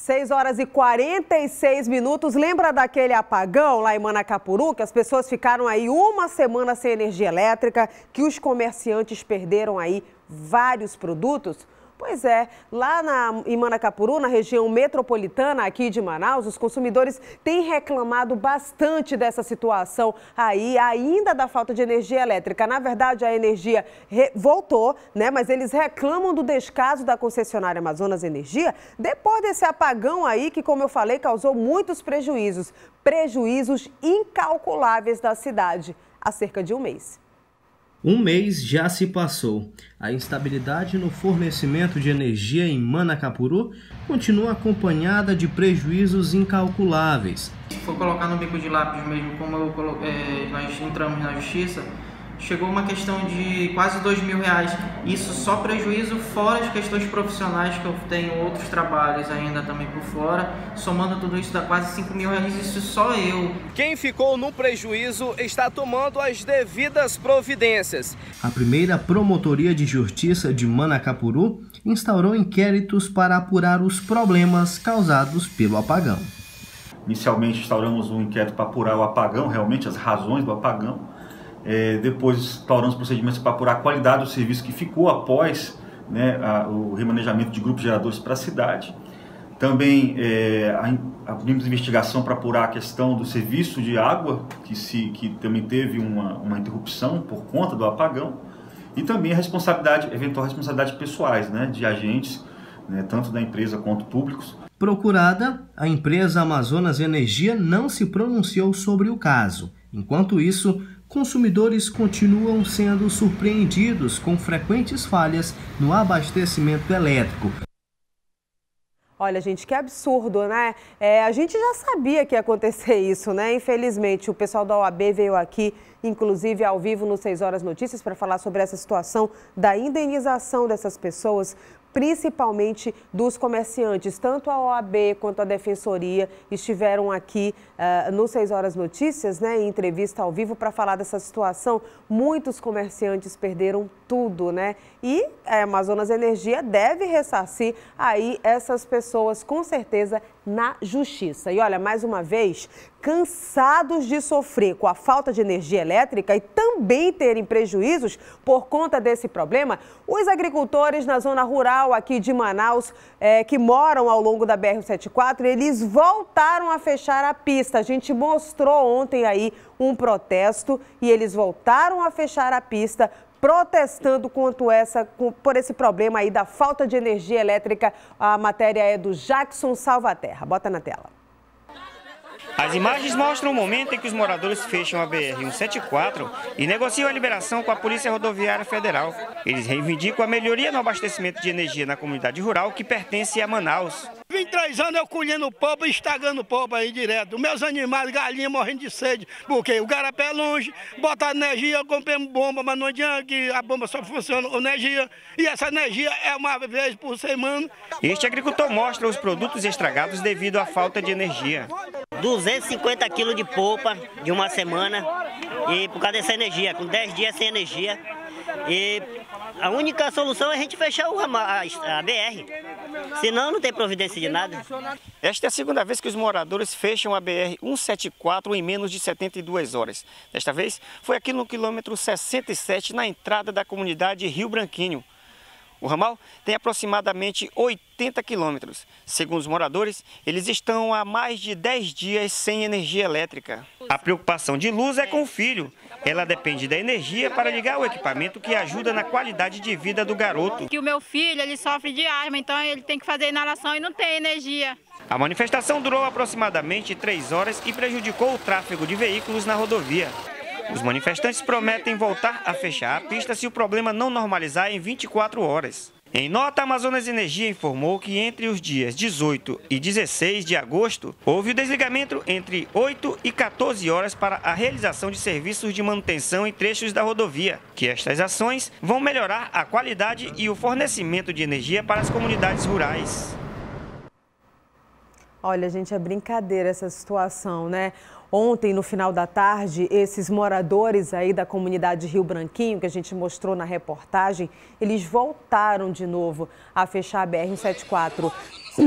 6 horas e 46 minutos. Lembra daquele apagão lá em Manacapuru, que as pessoas ficaram aí uma semana sem energia elétrica, que os comerciantes perderam aí vários produtos? Pois é, lá na, em Manacapuru, na região metropolitana aqui de Manaus, os consumidores têm reclamado bastante dessa situação aí, ainda da falta de energia elétrica. Na verdade, a energia voltou, né? Mas eles reclamam do descaso da concessionária Amazonas Energia depois desse apagão aí que, como eu falei, causou muitos prejuízos. Prejuízos incalculáveis da cidade há cerca de um mês. Um mês já se passou. A instabilidade no fornecimento de energia em Manacapuru continua acompanhada de prejuízos incalculáveis. Se for colocar no bico de lápis mesmo, como eu, é, nós entramos na justiça, chegou uma questão de quase dois mil reais. Isso só prejuízo fora as questões profissionais que eu tenho outros trabalhos ainda também por fora. Somando tudo isso dá quase cinco mil reais, isso só eu. Quem ficou no prejuízo está tomando as devidas providências. A primeira promotoria de justiça de Manacapuru instaurou inquéritos para apurar os problemas causados pelo apagão. Inicialmente instauramos um inquérito para apurar o apagão, realmente as razões do apagão é, depois instauramos procedimentos para apurar a qualidade do serviço que ficou após né, a, o remanejamento de grupos geradores para a cidade. Também é, abrimos investigação para apurar a questão do serviço de água, que, se, que também teve uma, uma interrupção por conta do apagão. E também a responsabilidade, eventual responsabilidade pessoais né, de agentes, né, tanto da empresa quanto públicos. Procurada, a empresa Amazonas Energia não se pronunciou sobre o caso. Enquanto isso, consumidores continuam sendo surpreendidos com frequentes falhas no abastecimento elétrico. Olha, gente, que absurdo, né? É, a gente já sabia que ia acontecer isso, né? Infelizmente, o pessoal da OAB veio aqui, inclusive ao vivo no 6 Horas Notícias, para falar sobre essa situação da indenização dessas pessoas principalmente dos comerciantes. Tanto a OAB quanto a Defensoria estiveram aqui uh, no 6 Horas Notícias, né, em entrevista ao vivo, para falar dessa situação. Muitos comerciantes perderam tudo, né? E a Amazonas Energia deve ressarcir aí essas pessoas, com certeza, na justiça. E olha, mais uma vez, cansados de sofrer com a falta de energia elétrica e também terem prejuízos por conta desse problema, os agricultores na zona rural aqui de Manaus, é, que moram ao longo da BR-74, eles voltaram a fechar a pista. A gente mostrou ontem aí um protesto e eles voltaram a fechar a pista protestando quanto essa, por esse problema aí da falta de energia elétrica. A matéria é do Jackson Salvaterra. Bota na tela. As imagens mostram o momento em que os moradores fecham a BR-174 e negociam a liberação com a Polícia Rodoviária Federal. Eles reivindicam a melhoria no abastecimento de energia na comunidade rural que pertence a Manaus. Vim três anos eu colhendo popa e estagando popa aí direto. Meus animais, galinha morrendo de sede, porque o garapé é longe, botar energia, eu comprei bomba, mas não adianta que a bomba só funciona com energia. E essa energia é uma vez por semana. Este agricultor mostra os produtos estragados devido à falta de energia. 250 quilos de polpa de uma semana e por causa dessa energia, com 10 dias sem energia. E a única solução é a gente fechar a, a, a BR. Senão não tem providência de nada. Esta é a segunda vez que os moradores fecham a BR-174 em menos de 72 horas. Desta vez foi aqui no quilômetro 67, na entrada da comunidade Rio Branquinho. O ramal tem aproximadamente 80 quilômetros. Segundo os moradores, eles estão há mais de 10 dias sem energia elétrica. A preocupação de luz é com o filho. Ela depende da energia para ligar o equipamento que ajuda na qualidade de vida do garoto. Que o meu filho ele sofre de asma, então ele tem que fazer inalação e não tem energia. A manifestação durou aproximadamente três horas e prejudicou o tráfego de veículos na rodovia. Os manifestantes prometem voltar a fechar a pista se o problema não normalizar em 24 horas. Em nota, a Amazonas Energia informou que entre os dias 18 e 16 de agosto, houve o desligamento entre 8 e 14 horas para a realização de serviços de manutenção em trechos da rodovia, que estas ações vão melhorar a qualidade e o fornecimento de energia para as comunidades rurais. Olha, gente, é brincadeira essa situação, né? Ontem, no final da tarde, esses moradores aí da comunidade Rio Branquinho, que a gente mostrou na reportagem, eles voltaram de novo a fechar a BR-174.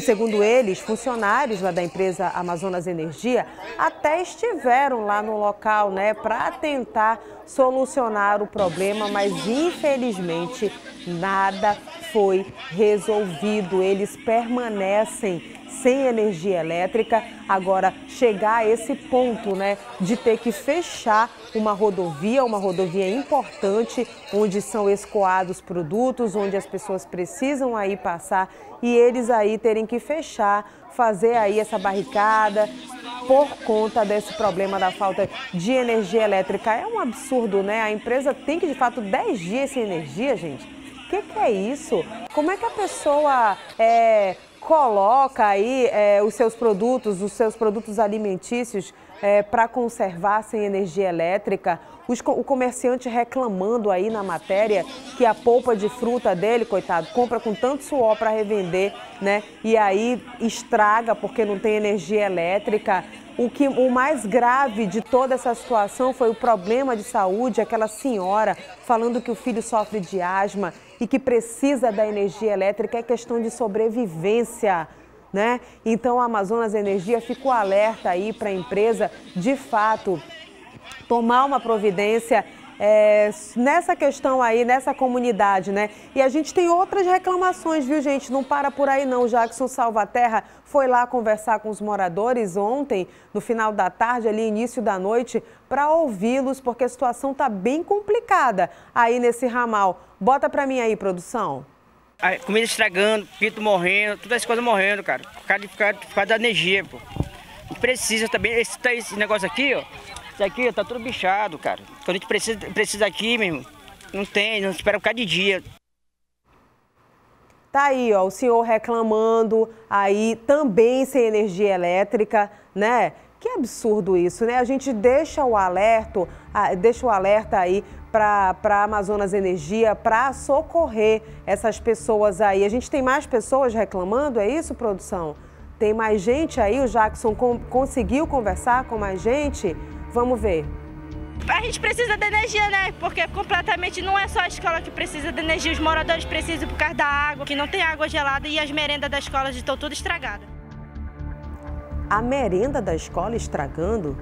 Segundo eles, funcionários lá da empresa Amazonas Energia até estiveram lá no local, né, para tentar solucionar o problema, mas infelizmente nada foi resolvido. Eles permanecem sem energia elétrica. Agora, chegar a esse ponto, né, de ter que fechar uma rodovia, uma rodovia importante, onde são escoados produtos, onde as pessoas precisam aí passar e eles aí terem que fechar, fazer aí essa barricada por conta desse problema da falta de energia elétrica. É um absurdo, né? A empresa tem que, de fato, 10 dias sem energia, gente. O que, que, é isso? Como é que a pessoa é, coloca aí é, os seus produtos, os seus produtos alimentícios é, para conservar sem energia elétrica. Os, o comerciante reclamando aí na matéria que a polpa de fruta dele, coitado, compra com tanto suor para revender, né? E aí estraga porque não tem energia elétrica. O, que, o mais grave de toda essa situação foi o problema de saúde, aquela senhora falando que o filho sofre de asma e que precisa da energia elétrica, é questão de sobrevivência. Né? Então a Amazonas Energia ficou alerta aí para a empresa, de fato, tomar uma providência é, nessa questão aí, nessa comunidade, né? E a gente tem outras reclamações, viu, gente? Não para por aí não. Jackson Salvaterra foi lá conversar com os moradores ontem, no final da tarde, ali, início da noite, para ouvi-los, porque a situação está bem complicada aí nesse ramal. Bota para mim aí, produção. A comida estragando, pito morrendo, todas as coisas morrendo, cara. Por causa, de, por causa da energia, pô. Precisa também, esse, esse negócio aqui, ó, isso aqui tá tudo bichado, cara. Quando a gente precisa, precisa aqui, mesmo, não tem, não espera um cada dia. Tá aí, ó, o senhor reclamando aí também sem energia elétrica, né? Que absurdo isso, né? A gente deixa o alerta, deixa o alerta aí para a Amazonas Energia para socorrer essas pessoas aí. A gente tem mais pessoas reclamando, é isso, produção? Tem mais gente aí? O Jackson com, conseguiu conversar com mais gente? Vamos ver. A gente precisa de energia, né? Porque completamente não é só a escola que precisa de energia, os moradores precisam por causa da água, que não tem água gelada e as merendas da escola estão tudo estragadas. A merenda da escola estragando?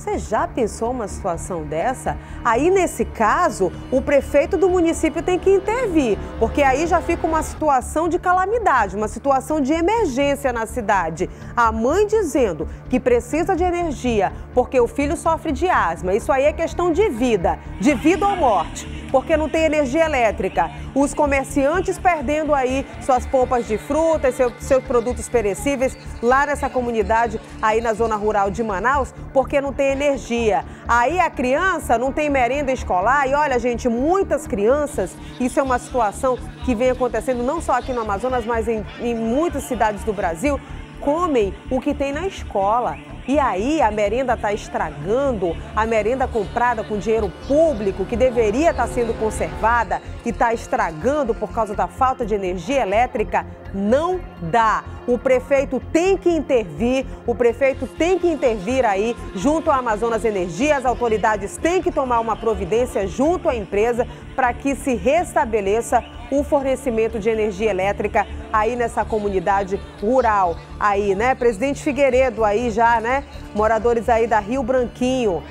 Você já pensou uma situação dessa? Aí, nesse caso, o prefeito do município tem que intervir, porque aí já fica uma situação de calamidade, uma situação de emergência na cidade. A mãe dizendo que precisa de energia porque o filho sofre de asma. Isso aí é questão de vida, de vida ou morte, porque não tem energia elétrica. Os comerciantes perdendo aí suas polpas de frutas, seus, seus produtos perecíveis lá nessa comunidade, aí na zona rural de Manaus, porque não tem energia. Aí a criança não tem merenda escolar e olha, gente, muitas crianças, isso é uma situação que vem acontecendo não só aqui no Amazonas, mas em, em muitas cidades do Brasil, comem o que tem na escola. E aí a merenda está estragando, a merenda comprada com dinheiro público, que deveria estar tá sendo conservada e está estragando por causa da falta de energia elétrica, não dá. O prefeito tem que intervir, o prefeito tem que intervir aí junto à Amazonas Energia, as autoridades têm que tomar uma providência junto à empresa para que se restabeleça o fornecimento de energia elétrica aí nessa comunidade rural aí, né? Presidente Figueiredo aí já, né? Moradores aí da Rio Branquinho.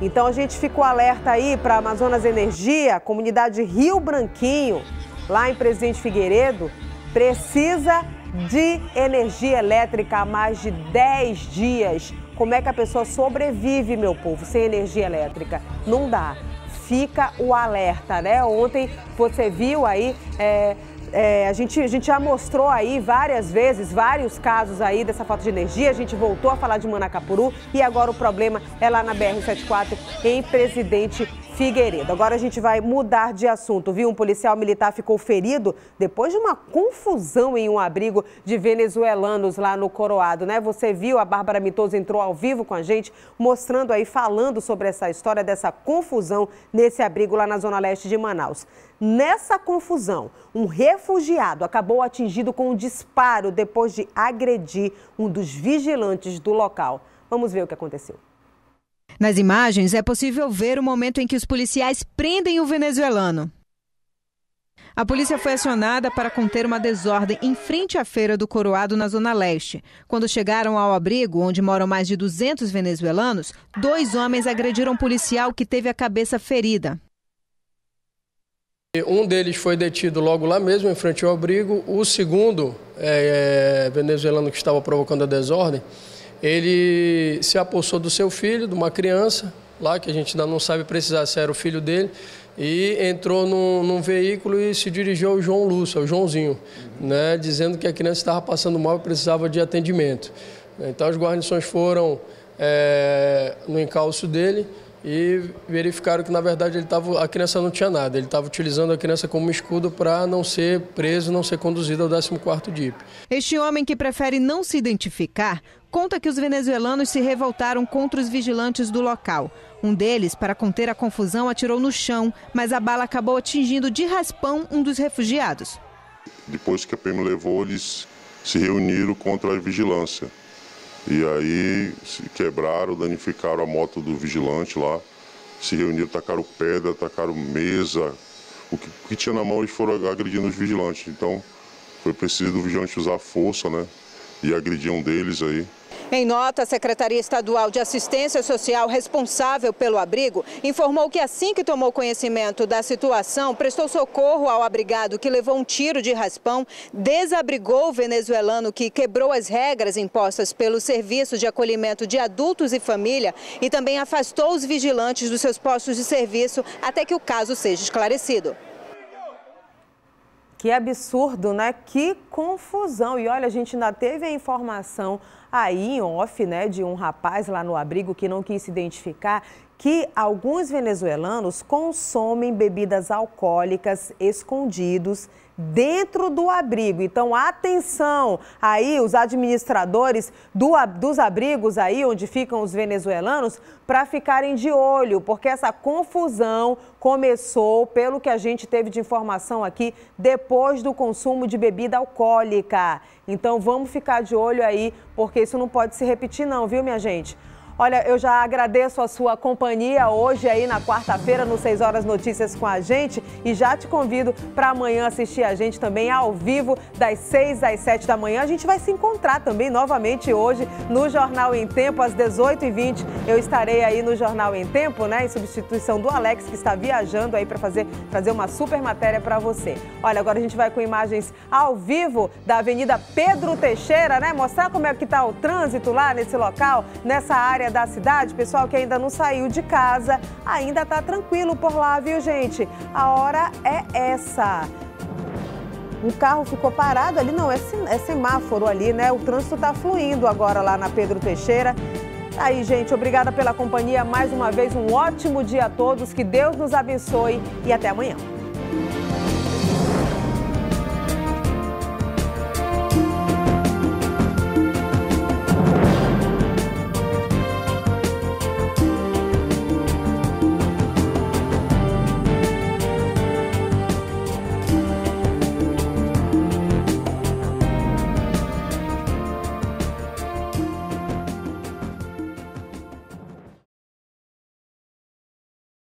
Então a gente ficou alerta aí para Amazonas Energia, comunidade Rio Branquinho, lá em Presidente Figueiredo, precisa de energia elétrica há mais de 10 dias. Como é que a pessoa sobrevive, meu povo, sem energia elétrica? Não dá. Fica o alerta, né? Ontem você viu aí. É, é, a, gente, a gente já mostrou aí várias vezes, vários casos aí dessa falta de energia. A gente voltou a falar de Manacapuru e agora o problema é lá na BR-74 em Presidente Figueiredo. Agora a gente vai mudar de assunto, viu? Um policial militar ficou ferido depois de uma confusão em um abrigo de venezuelanos lá no Coroado, né? Você viu, a Bárbara Mitoso entrou ao vivo com a gente, mostrando aí, falando sobre essa história dessa confusão nesse abrigo lá na zona leste de Manaus. Nessa confusão, um refugiado acabou atingido com um disparo depois de agredir um dos vigilantes do local. Vamos ver o que aconteceu. Nas imagens é possível ver o momento em que os policiais prendem o venezuelano. A polícia foi acionada para conter uma desordem em frente à Feira do Coroado, na Zona Leste. Quando chegaram ao abrigo, onde moram mais de 200 venezuelanos, dois homens agrediram um policial que teve a cabeça ferida. Um deles foi detido logo lá mesmo, em frente ao abrigo. O segundo, é, é, venezuelano que estava provocando a desordem, ele se apossou do seu filho, de uma criança, lá que a gente ainda não sabe precisar se era o filho dele, e entrou num, num veículo e se dirigiu ao João Lúcio, ao Joãozinho, né, dizendo que a criança estava passando mal e precisava de atendimento. Então as guarnições foram é, no encalço dele e verificaram que na verdade ele tava, a criança não tinha nada, ele estava utilizando a criança como escudo para não ser preso, não ser conduzido ao 14º DIP. Este homem que prefere não se identificar conta que os venezuelanos se revoltaram contra os vigilantes do local. Um deles, para conter a confusão, atirou no chão, mas a bala acabou atingindo de raspão um dos refugiados. Depois que a PM levou, eles se reuniram contra a vigilância. E aí se quebraram, danificaram a moto do vigilante lá, se reuniram, tacaram pedra, tacaram mesa. O que, o que tinha na mão eles foram agredindo os vigilantes. Então foi preciso o vigilante usar força, né? E agredir um deles aí. Em nota, a Secretaria Estadual de Assistência Social responsável pelo abrigo informou que assim que tomou conhecimento da situação, prestou socorro ao abrigado que levou um tiro de raspão, desabrigou o venezuelano que quebrou as regras impostas pelo Serviço de Acolhimento de Adultos e Família e também afastou os vigilantes dos seus postos de serviço até que o caso seja esclarecido. Que absurdo, né? Que confusão. E olha, a gente ainda teve a informação aí em off, né, de um rapaz lá no abrigo que não quis se identificar, que alguns venezuelanos consomem bebidas alcoólicas escondidos dentro do abrigo. Então, atenção aí, os administradores do, dos abrigos aí, onde ficam os venezuelanos, para ficarem de olho, porque essa confusão começou, pelo que a gente teve de informação aqui, depois do consumo de bebida alcoólica. Então, vamos ficar de olho aí, porque isso não pode se repetir não, viu, minha gente? Olha, eu já agradeço a sua companhia hoje aí na quarta-feira no 6 Horas Notícias com a gente e já te convido para amanhã assistir a gente também ao vivo das 6 às 7 da manhã. A gente vai se encontrar também novamente hoje no Jornal em Tempo às 18h20. Eu estarei aí no Jornal em Tempo, né, em substituição do Alex que está viajando aí para fazer, fazer uma super matéria para você. Olha, agora a gente vai com imagens ao vivo da Avenida Pedro Teixeira, né, mostrar como é que está o trânsito lá nesse local, nessa área da cidade, pessoal que ainda não saiu de casa, ainda tá tranquilo por lá, viu, gente? A hora é essa. Um carro ficou parado ali, não, é, é semáforo ali, né? O trânsito tá fluindo agora lá na Pedro Teixeira. Aí, gente, obrigada pela companhia mais uma vez. Um ótimo dia a todos. Que Deus nos abençoe e até amanhã.